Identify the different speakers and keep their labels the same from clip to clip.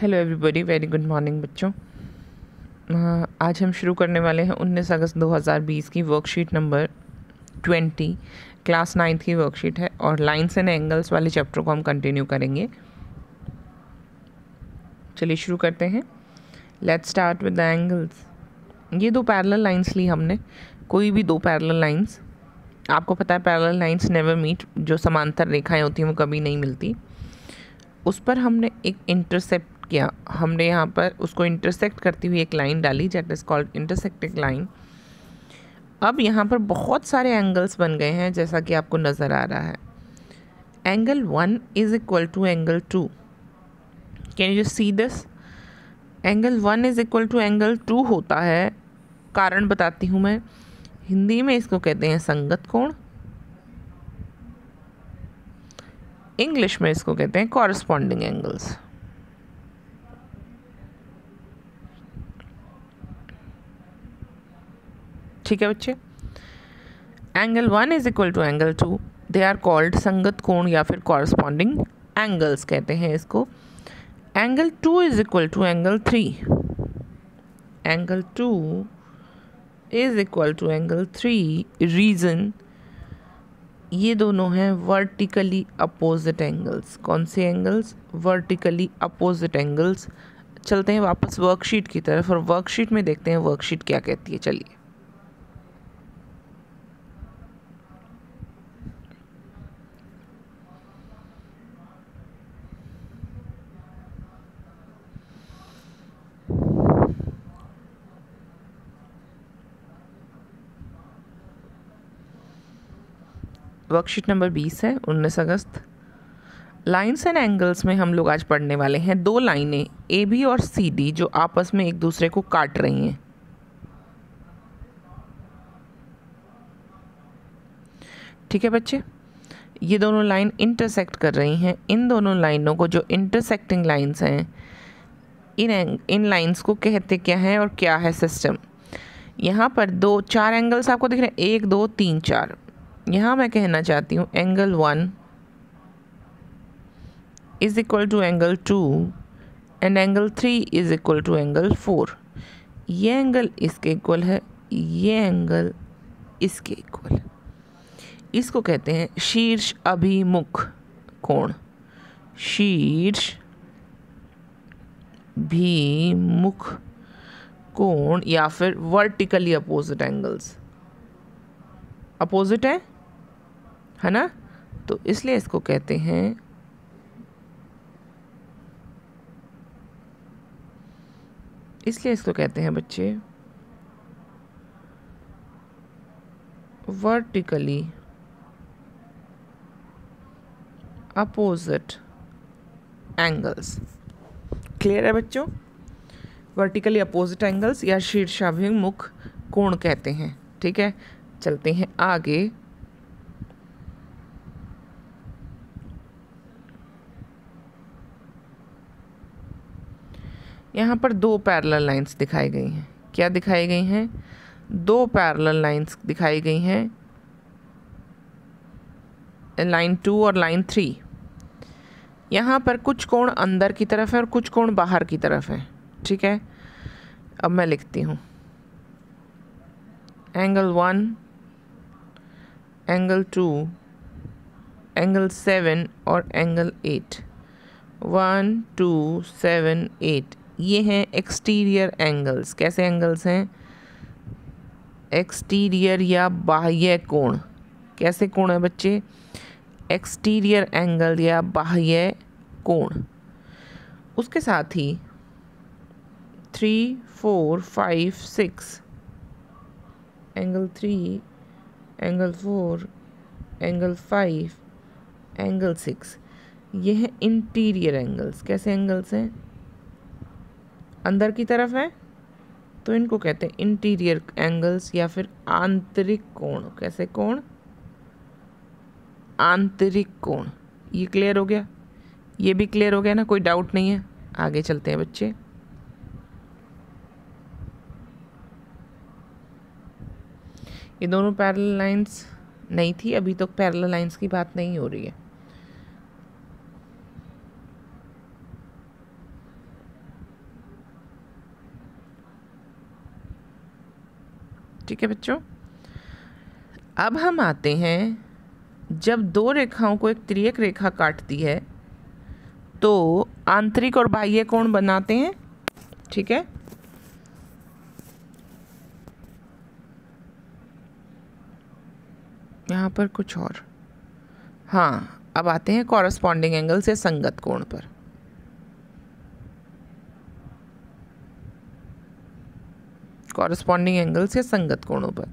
Speaker 1: Hello everybody very good morning बच्चों. आज हम शुरू करने वाले हैं 19 अगस्त 2020 की वर्कशीट नंबर 20 क्लास नाइन्थ की वर्कशीट है और लाइंस एंड एंगल्स वाले चैप्टर को हम कंटिन्यू करेंगे. चलिए शुरू करते हैं. Let's start with the angles ये दो पैरेलल लाइंस ली हमने. कोई भी दो पैरेलल लाइंस आपको पता है पैरेलल लाइंस नेवर मीट जो समांतर रेखाएँ होती हैं, वो कभी नहीं मिलती. उस पर हमने एक इंटरसेप्ट किया हमने यहाँ पर उसको इंटरसेक्ट करती हुई एक लाइन डाली that is called intersecting line अब यहाँ पर बहुत सारे एंगल्स बन गए हैं, जैसा कि आपको नज़र आ रहा है. Angle one is equal to angle two can you see this angle one is equal to angle two होता है. कारण बताती हूँ मैं. हिंदी में इसको कहते हैं संगत कोण. इंग्लिश में इसको कहते हैं कॉरस्पॉन्डिंग एंगल्स ठीक है बच्चे? Angle one is equal to angle two they are called संगत कोण या फिर कॉरस्पॉन्डिंग एंगल्स कहते हैं इसको. Angle two is equal to angle three angle two is equal to angle three reason ये दोनों हैं वर्टिकली अपोजिट एंगल्स कौन से एंगल्स वर्टिकली अपोजिट एंगल्स चलते हैं वापस वर्कशीट की तरफ़ और वर्कशीट में देखते हैं वर्कशीट क्या कहती है. चलिए. वर्कशीट नंबर 20 है 19 अगस्त। लाइंस एंड एंगल्स में हम लोग आज पढ़ने वाले हैं दो लाइनें ए बी और सी डी जो आपस में एक दूसरे को काट रही हैं। ठीक है बच्चे? ये दोनों लाइन इंटरसेक्ट कर रही हैं। इन दोनों लाइनों को जो इंटरसेक्टिंग लाइंस हैं, इन इन लाइंस को कहते क्या हैं और क्या है सिस्टम यहाँ पर दो, चार एंगल्स आपको दिख रहे हैं। एक, दो, तीन, चार। यहाँ मैं कहना चाहती हूँ angle one is equal to angle two and angle three is equal to angle four ये एंगल इसके इक्वल है, ये एंगल इसके इक्वल इसको कहते हैं शीर्ष अभिमुख कोण। शीर्ष भिमुख कोण या फिर वर्टिकली अपोजिट एंगल्स अपोजिट है? है ना? तो इसलिए इसको कहते हैं इसलिए इसको कहते हैं बच्चे वर्टिकली अपोजिट एंगल्स क्लियर है बच्चों? वर्टिकली अपोजिट एंगल्स या शीर्षाभिमुख कोण कहते हैं, ठीक है? चलते हैं आगे। यहाँ पर दो पैरेलल लाइंस दिखाई गई हैं। क्या दिखाई गई हैं? दो पैरेलल लाइंस दिखाई गई हैं। लाइन टू और लाइन थ्री यहाँ पर कुछ कोण अंदर की तरफ़ है और कुछ कोण बाहर की तरफ़ है। ठीक है? अब मैं लिखती हूँ। Angle one angle two angle seven और angle eight one two seven eight ये हैं एक्सटीरियर एंगल्स कैसे एंगल्स हैं? एक्सटीरियर या बाह्य कोण. कैसे कोण है बच्चे? एक्सटीरियर एंगल या बाह्य कोण. उसके साथ ही three four five six angle three angle four angle five angle six ये हैं इंटीरियर एंगल्स कैसे एंगल्स हैं? अंदर की तरफ़ है तो इनको कहते हैं इंटीरियर एंगल्स या फिर आंतरिक कोण। कैसे कोण? आंतरिक कोण। ये क्लियर हो गया? ये भी क्लियर हो गया ना? कोई डाउट नहीं है। आगे चलते हैं बच्चे। ये दोनों पैरेलल लाइंस नहीं थी, अभी तक पैरेलल लाइंस की बात नहीं हो रही है। ठीक है बच्चों? अब हम आते हैं, जब दो रेखाओं को एक त्रियक रेखा काटती है तो आंतरिक और बाह्य कोण बनाते हैं, ठीक है? यहाँ पर कुछ और। हाँ अब आते हैं कॉरस्पॉन्डिंग एंगल से संगत कोण पर। कॉरस्पॉन्डिंग एंगल से संगत कोणों पर।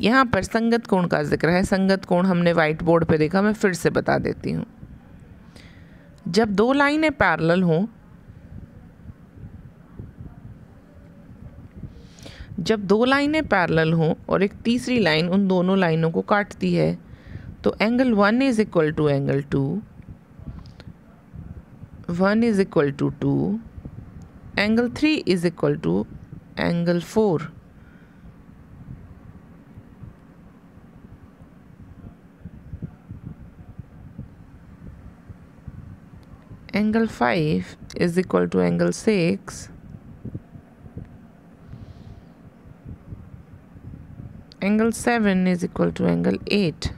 Speaker 1: यहाँ पर संगत कोण का ज़िक्र है। संगत कोण हमने वाइट बोर्ड पे देखा, मैं फिर से बता देती हूँ। जब दो लाइनें पैरेलल हों, जब दो लाइनें पैरेलल हों और एक तीसरी लाइन उन दोनों लाइनों को काटती है तो angle one is equal to angle two one is equal to two angle three is equal to angle four angle 5 is equal to angle 6 angle 7 is equal to angle 8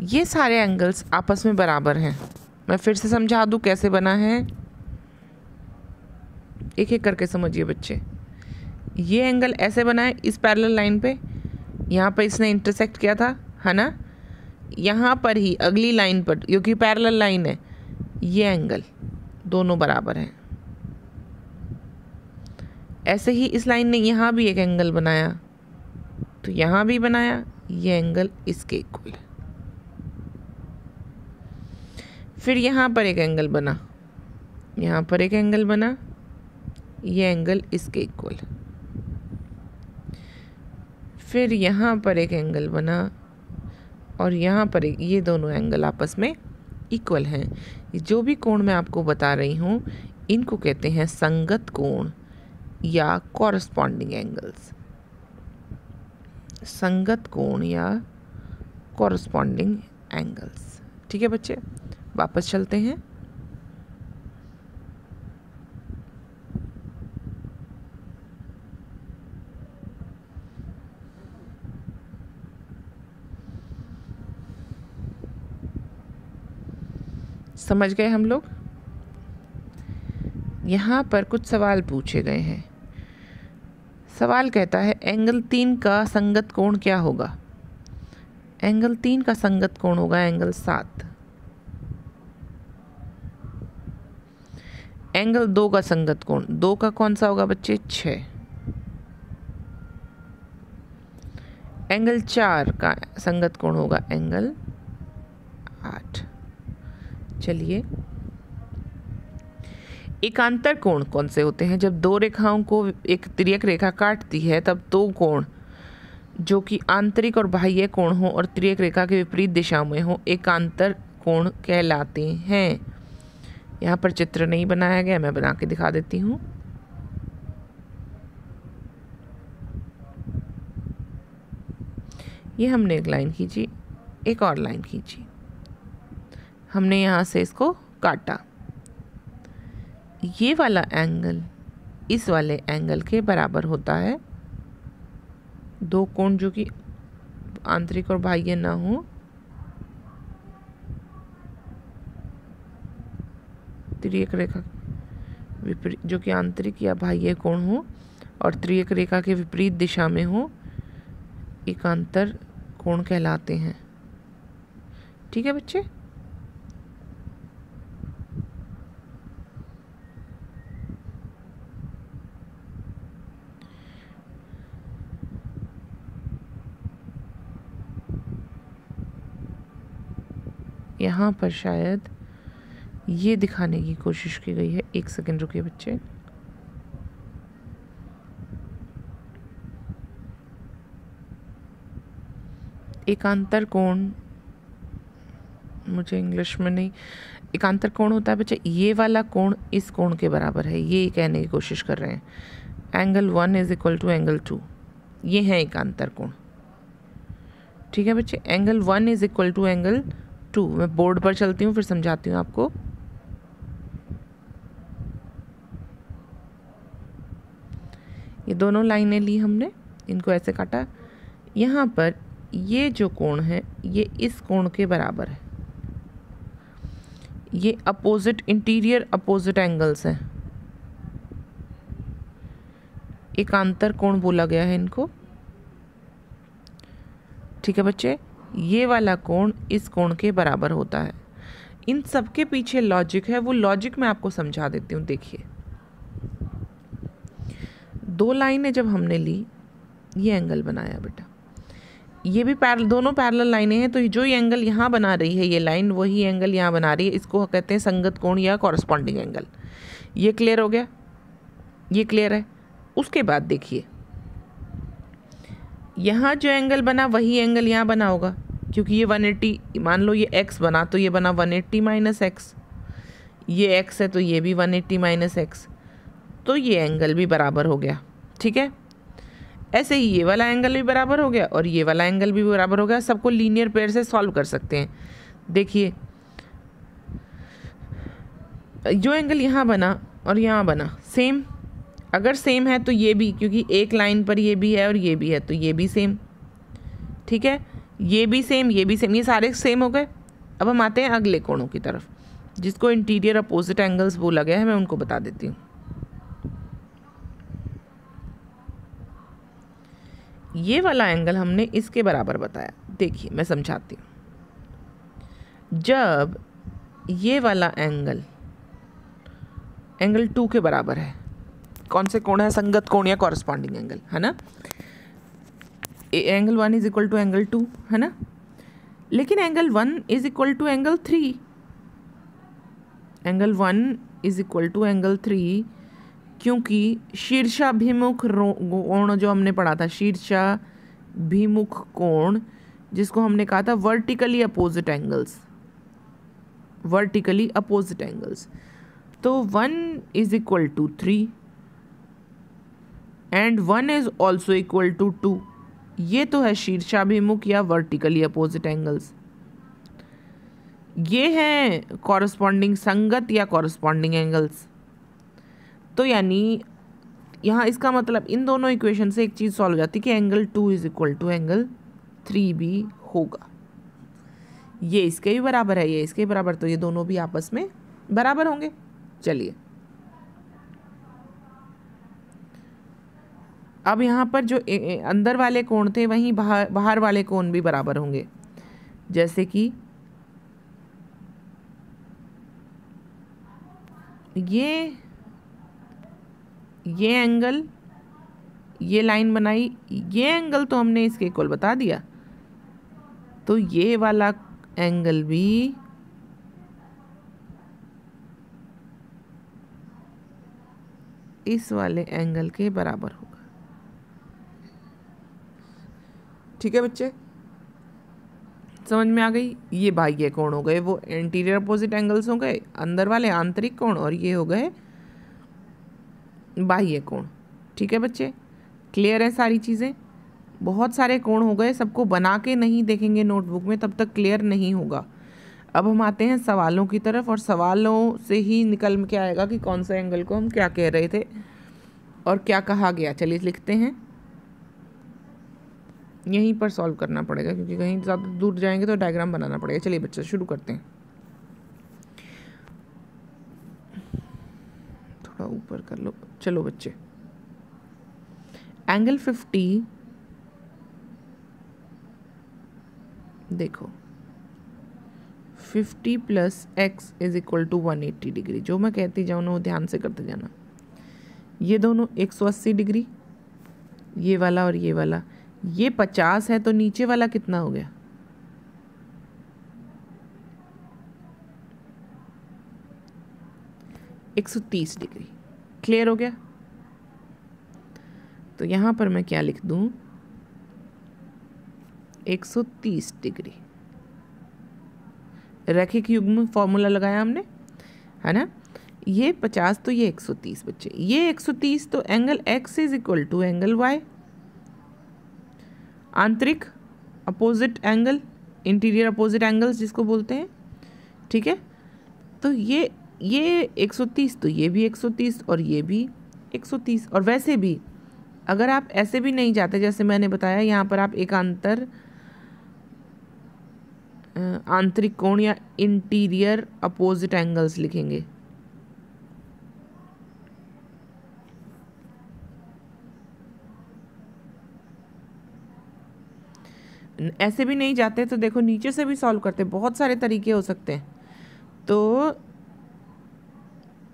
Speaker 1: ये सारे एंगल्स आपस में बराबर हैं मैं फिर से समझा दूँ कैसे बना है एक एक करके समझिए बच्चे। ये एंगल ऐसे बना है इस पैरेलल लाइन पे। यहाँ पर इसने इंटरसेक्ट किया था, है ना? यहाँ पर ही, अगली लाइन पर, क्योंकि पैरेलल लाइन है। ये एंगल दोनों बराबर हैं। ऐसे ही इस लाइन ने यहाँ भी एक एंगल बनाया। तो यहाँ भी बनाया, ये एंगल इसके इक्वल है। फिर यहाँ पर एक एंगल बना। यहाँ पर एक एंगल बना। ये एंगल इसके इक्वल फिर यहाँ पर एक एंगल बना और यहाँ पर ये दोनों एंगल आपस में इक्वल हैं. जो भी कोण मैं आपको बता रही हूँ, इनको कहते हैं संगत कोण या कॉरस्पॉन्डिंग एंगल्स संगत कोण या कॉरस्पॉन्डिंग एंगल्स ठीक है बच्चे? वापस चलते हैं. समझ गए हम लोग? यहाँ पर कुछ सवाल पूछे गए हैं। सवाल कहता है, एंगल तीन का संगत कोण क्या होगा? एंगल तीन का संगत कोण होगा, एंगल सात। एंगल दो का संगत कोण, दो का कौन सा होगा बच्चे? छ एंगल चार का संगत कोण होगा? एंगल आठ। चलिए। एकांतर कोण कौन से होते हैं? जब दो रेखाओं को एक त्रियक रेखा काटती है, तब दो कोण, जो कि आंतरिक और बाह्य कोण हो और त्रियक रेखा के विपरीत दिशा में हो, एकांतर कोण कहलाते हैं। यहाँ पर चित्र नहीं बनाया गया, मैं बना के दिखा देती हूँ। ये हमने एक लाइन खींची, एक और लाइन खींची। हमने यहाँ से इसको काटा। ये वाला एंगल इस वाले एंगल के बराबर होता है। दो कोण जो कि आंतरिक और बाह्य ना हो। त्रियक रेखा विपरीत जो कि आंतरिक या बाह्य कोण हो और त्रियक रेखा के विपरीत दिशा में हो, एकांतर कोण कहलाते हैं। ठीक है बच्चे? यहाँ पर शायद ये दिखाने की कोशिश की गई है, एक सेकेंड रुकिए बच्चे। एकांतर कोण, मुझे इंग्लिश में नहीं, एकांतर कोण होता है बच्चे, ये वाला कोण इस कोण के बराबर है, ये कहने की कोशिश कर रहे हैं। Angle one is equal to angle two ये है एकांतर कोण। ठीक है बच्चे angle one is equal to angle two, मैं बोर्ड पर चलती हूँ, फिर समझाती हूँ आपको। ये दोनों लाइनें ली हमने, इनको ऐसे काटा। यहाँ पर ये जो कोण है, ये इस कोण के बराबर है। ये अपोजिट, इंटीरियर अपोजिट एंगल्स हैं। एकांतर कोण बोला गया है इनको। ठीक है बच्चे? ये वाला कोण इस कोण के बराबर होता है। इन सब के पीछे लॉजिक है, वो लॉजिक मैं आपको समझा देती हूँ, देखिए। दो लाइनें जब हमने ली, ये एंगल बनाया बेटा। ये भी पैर दोनों पैरल लाइनें हैं तो जो ये एंगल यहाँ बना रही है, ये लाइन वही एंगल यहाँ बना रही है। इसको कहते हैं संगत कोण या कॉरस्पॉन्डिंग एंगल ये क्लियर हो गया? ये क्लियर है? उसके बाद देखिए। यहाँ जो एंगल बना, वही एंगल यहाँ बना होगा। क्योंकि ये 180 मान लो ये x बना तो ये बना 180 एट्टी माइनस एक्स ये x है तो ये भी 180 एट्टी माइनस एक्स तो ये एंगल भी बराबर हो गया, ठीक है? ऐसे ही ये वाला एंगल भी बराबर हो गया और ये वाला एंगल भी बराबर हो गया। सबको लीनियर पेयर से सॉल्व कर सकते हैं। देखिए, जो एंगल यहाँ बना और यहाँ बना, सेम। अगर सेम है तो ये भी, क्योंकि एक लाइन पर ये भी है और ये भी है तो ये भी सेम, ठीक है? ये भी सेम ये भी सेम ये सारे सेम हो गए। अब हम आते हैं अगले कोणों की तरफ़, जिसको इंटीरियर अपोजिट एंगल्स बोला गया है, मैं उनको बता देती हूँ। ये वाला एंगल हमने इसके बराबर बताया। देखिए, मैं समझाती हूँ। जब ये वाला एंगल एंगल टू के बराबर है, कौन से कोण है? संगत कोण या कॉरस्पॉन्डिंग एंगल है ना? Angle one is equal to angle two है ना? लेकिन angle one is equal to angle three angle one is equal to angle three क्योंकि शीर्षाभिमुख कोण जो हमने पढ़ा था शीर्षाभिमुख कोण, जिसको हमने कहा था vertically opposite angles vertically opposite angles तो one is equal to three and one is also equal to two ये तो है शीर्षाभिमुख या वर्टिकली अपोजिट एंगल्स ये हैं कॉरस्पॉन्डिंग संगत या कॉरस्पॉन्डिंग एंगल्स तो यानी, यहाँ इसका मतलब इन दोनों इक्वेशन से एक चीज़ सॉल्व हो जाती है कि angle two is equal to angle three भी होगा। ये इसके भी बराबर है, ये इसके बराबर तो ये दोनों भी आपस में बराबर होंगे। चलिए। अब यहाँ पर जो अंदर वाले कोण थे, वहीं बाहर बाहर वाले कोण भी बराबर होंगे। जैसे कि ये ये एंगल ये लाइन बनाई, ये एंगल तो हमने इसके इक्वल बता दिया। तो ये वाला एंगल भी इस वाले एंगल के बराबर होगा। ठीक है बच्चे? समझ में आ गई? ये बाह्य कोण हो गए, वो इंटीरियर अपोजिट एंगल्स हो गए, अंदर वाले आंतरिक कोण और ये हो गए बाह्य कोण। ठीक है बच्चे? क्लियर है सारी चीज़ें? बहुत सारे कोण हो गए, सबको बना के नहीं देखेंगे नोटबुक में, तब तक क्लियर नहीं होगा। अब हम आते हैं सवालों की तरफ़ और सवालों से ही निकल के आएगा कि कौन सा एंगल को हम क्या कह रहे थे और क्या कहा गया। चलिए लिखते हैं। यहीं पर सॉल्व करना पड़ेगा, क्योंकि कहीं ज़्यादा दूर जाएँगे तो डायग्राम बनाना पड़ेगा। चलिए बच्चे, शुरू करते हैं। थोड़ा ऊपर कर लो। चलो बच्चे। एंगल फिफ्टी देखो। Fifty plus x is equal to one eighty degree जो मैं कहती जाऊँ वो ध्यान से करते जाना। ये दोनों एक सौ अस्सी डिग्री ये वाला और ये वाला। ये पचास है तो नीचे वाला कितना हो गया? एक सौ तीस डिग्री। क्लियर हो गया? तो यहाँ पर मैं क्या लिख दूँ? एक सौ तीस डिग्री। रैखिक युग्म फॉर्मूला लगाया हमने, है ना? ये पचास तो ये एक सौ तीस बच्चे। ये एक सौ तीस तो angle x is equal to angle y आंतरिक opposite angle, interior opposite angles जिसको बोलते हैं, ठीक है? तो ये ये 130 तो ये भी 130 और ये भी 130 और वैसे भी, अगर आप ऐसे भी नहीं जाते, जैसे मैंने बताया, यहाँ पर आप एक एकांतर आंतरिक कोण या इंटीरियर अपोजिट एंगल्स लिखेंगे। ऐसे भी नहीं जाते तो देखो नीचे से भी सॉल्व करते बहुत सारे तरीके हो सकते हैं। तो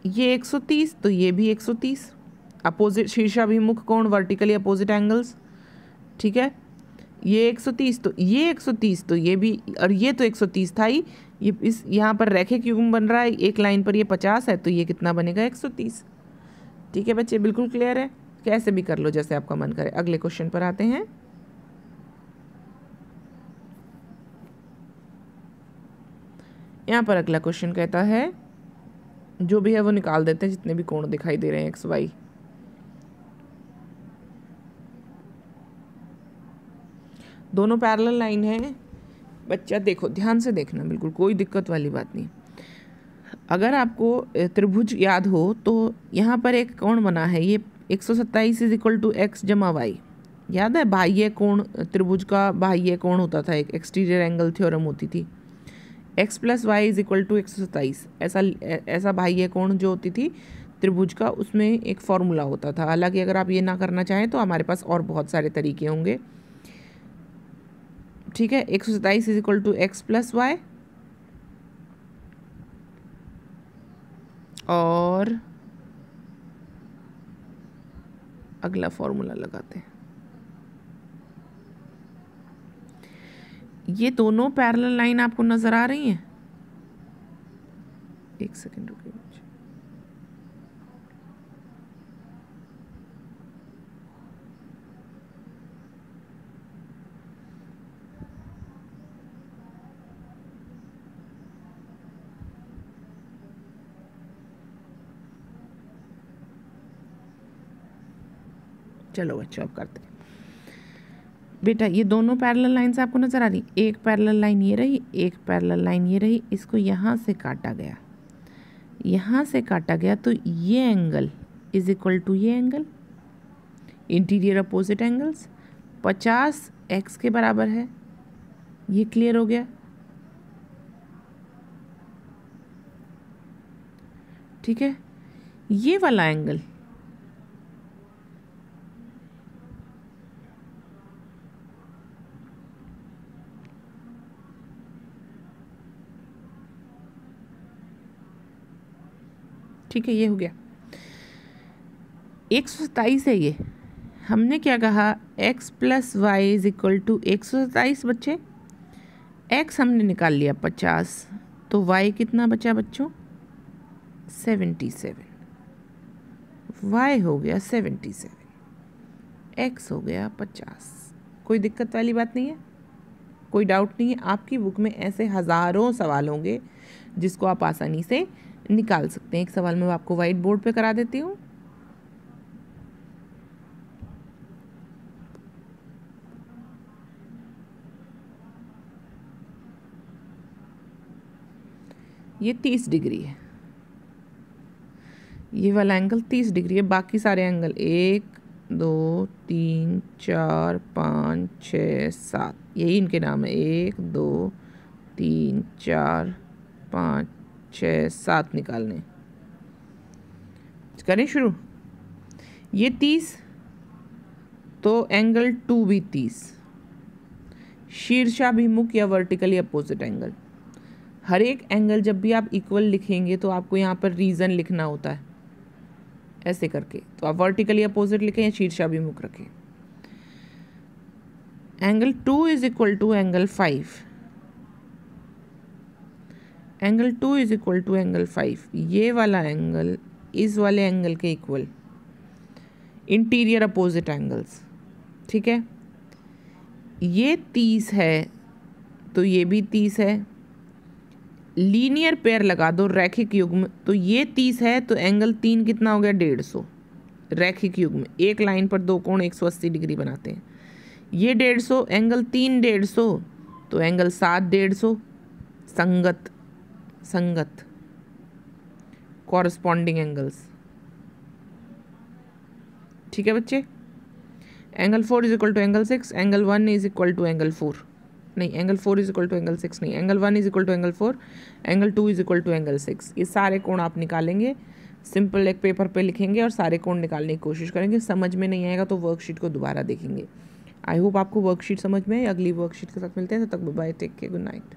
Speaker 1: ये 130 तो ये भी 130 अपोजिट शीर्षाभिमुख कोण वर्टिकली अपोजिट एंगल्स ठीक है? ये 130 तो ये 130 तो ये भी, और ये तो 130 था ही। ये इस, यहाँ पर रेखे युग्म बन रहा है, एक लाइन पर ये 50 है तो ये कितना बनेगा 130 ठीक है बच्चे, बिल्कुल क्लियर है? कैसे भी कर लो जैसे आपका मन करे। अगले क्वेश्चन पर आते हैं। यहाँ पर अगला क्वेश्चन कहता है, जो भी है वो निकाल देते हैं जितने भी कोण दिखाई दे रहे हैं एक्स वाई दोनों पैरेलल लाइन है। बच्चा देखो, ध्यान से देखना, बिल्कुल, कोई दिक्कत वाली बात नहीं। अगर आपको त्रिभुज याद हो तो यहाँ पर एक कोण बना है, ये एक सौ सत्ताईस इज़ इक्वल टू एक्स जमा वाई याद है, बाह्य कोण त्रिभुज का बाह्य कोण होता था, एक एक्सटीरियर एंगल थ्योरम होती थी। X plus y is equal to एक सौ सत्ताईस ऐसा ऐसा बाह्य कोण जो होती थी त्रिभुज का, उसमें एक फॉर्मूला होता था। हालाँकि अगर आप ये ना करना चाहें तो हमारे पास और बहुत सारे तरीके होंगे। ठीक है? एक सौ सत्ताईस is equal to x plus y और अगला फॉर्मूला लगाते हैं। ये दोनों पैरेलल लाइन आपको नज़र आ रही हैं? एक सेकेंड रुकिए चलो बच्चों, अब करते हैं। बेटा, ये दोनों पैरेलल लाइंस आपको नज़र आ रही एक पैरेलल लाइन ये रही, एक पैरेलल लाइन ये रही। इसको यहाँ से काटा गया। यहाँ से काटा गया तो ये एंगल इज़ इक्वल टू ये एंगल इंटीरियर अपोजिट एंगल्स पचास एक्स के बराबर है। ये क्लियर हो गया। ठीक है? ये वाला एंगल ठीक है, ये हो गया। एक सौ सत्ताईस है ये। हमने क्या कहा? X plus y is equal to एक सौ सत्ताईस बच्चे। X हमने निकाल लिया पचास। तो y कितना बचा बच्चों? Seventy seven. वाई हो गया सेवेंटी सेवन। एक्स हो गया पचास। कोई दिक्कत वाली बात नहीं है? कोई डाउट नहीं है? आपकी बुक में ऐसे हज़ारों सवाल होंगे जिसको आप आसानी से निकाल सकते हैं। एक सवाल मैं आपको वाइट बोर्ड पे करा देती हूँ। ये तीस डिग्री है। ये वाला एंगल तीस डिग्री है। बाकी सारे एंगल एक, दो, तीन, चार, पाँच छ सात। यही इनके नाम है। एक, दो, तीन, चार, पाँच छः सात निकालने। करें शुरू। ये तीस तो एंगल टू भी तीस। शीर्षाभिमुख या वर्टिकली अपोजिट एंगल हर एक एंगल जब भी आप इक्वल लिखेंगे तो आपको यहाँ पर रीज़न लिखना होता है। ऐसे करके। तो आप वर्टिकली अपोजिट लिखें या शीर्षाभिमुख रखें। Angle two is equal to angle five angle two is equal to angle five. ये वाला एंगल इस वाले एंगल के इक्वल। Interior opposite angles. ठीक है? ये तीस है तो ये भी तीस है। लीनियर पेयर लगा दो रैखिक युग्म तो ये तीस है तो एंगल तीन कितना हो गया? डेढ़ सौ। रैखिक युग्म, एक लाइन पर दो कोण एक सौ अस्सी डिग्री बनाते हैं। ये डेढ़ सौ, एंगल तीन डेढ़ सौ तो एंगल सात डेढ़ सौ। संगत संगत कॉरस्पॉन्डिंग एंगल्स ठीक है बच्चे? Angle four is equal to angle six angle one is equal to angle four नहीं angle four is equal to angle six नहीं angle one is equal to angle four angle two is equal to angle six ये सारे कोण आप निकालेंगे simple एक paper पे लिखेंगे और सारे कोण निकालने की कोशिश करेंगे। समझ में नहीं आएगा तो वर्कशीट को दोबारा देखेंगे। आई होप आपको वर्कशीट समझ में अगली वर्कशीट के साथ मिलते हैं। तब तक bye take care good night